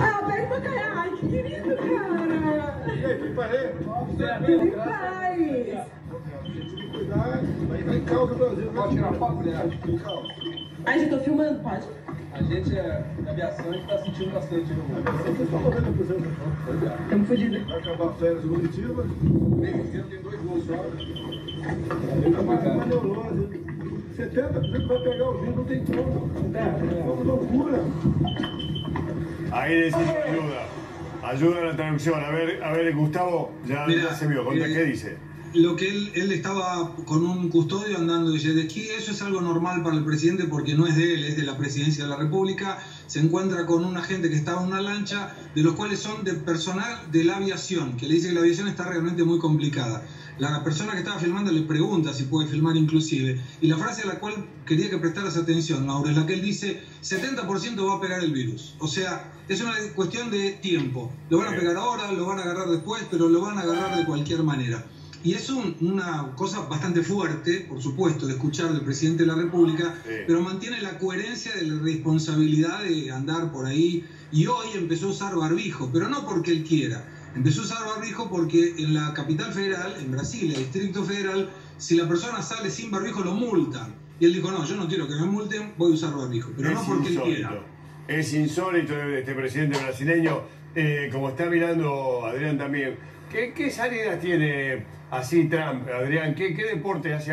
Ah, vem pra cá. Ai, que querido, cara. E aí, tem parede? Em paz. Cuidado, vai entrar em causa Brasil. Pode tirar foto, mulher? Calma. Ai, já tô filmando, pode? A gente é da aviação, a gente tá sentindo bastante o. Vocês estão correndo por exemplo. Tamo fodidos. Vai acabar a férias em Curitiba. Mês inteiro tem dois voos só. Que mais uma neurose. 70% vai pegar o vinho, não tem como. É uma loucura. Ahí decimos ayuda. Ayuda en la traducción. A ver, a ver, Gustavo, ya, Mira, ya se vio. Conta, eh, ¿Qué dice? Lo que él, él estaba con un custodio andando de jet ski, eso es algo normal para el presidente porque no es de él, es de la presidencia de la República. Se encuentra con un agente que estaba en una lancha, de los cuales son de personal de la aviación, que le dice que la aviación está realmente muy complicada. La persona que estaba filmando le pregunta si puede filmar inclusive, y la frase a la cual quería que prestaras atención, Mauro, es la que él dice, 70% va a pegar el virus. O sea, es una cuestión de tiempo. Lo van a pegar ahora, lo van a agarrar después, pero lo van a agarrar de cualquier manera. Y es un- una cosa bastante fuerte, por supuesto, de escuchar del presidente de la República, Sí. pero mantiene la coherencia de la responsabilidad de andar por ahí. Y hoy empezó a usar barbijo, pero no porque él quiera. Empezó a usar barbijo porque en la capital federal, en Brasil, el Distrito Federal, si la persona sale sin barbijo lo multan. Y él dijo, no, yo no quiero que me multen, voy a usar barbijo, pero no porque él quiera. Es insólito este presidente brasileño. Eh, como está mirando Adrián también. ¿Qué, qué salidas tiene así Trump, Adrián? ¿Qué, qué deporte hace?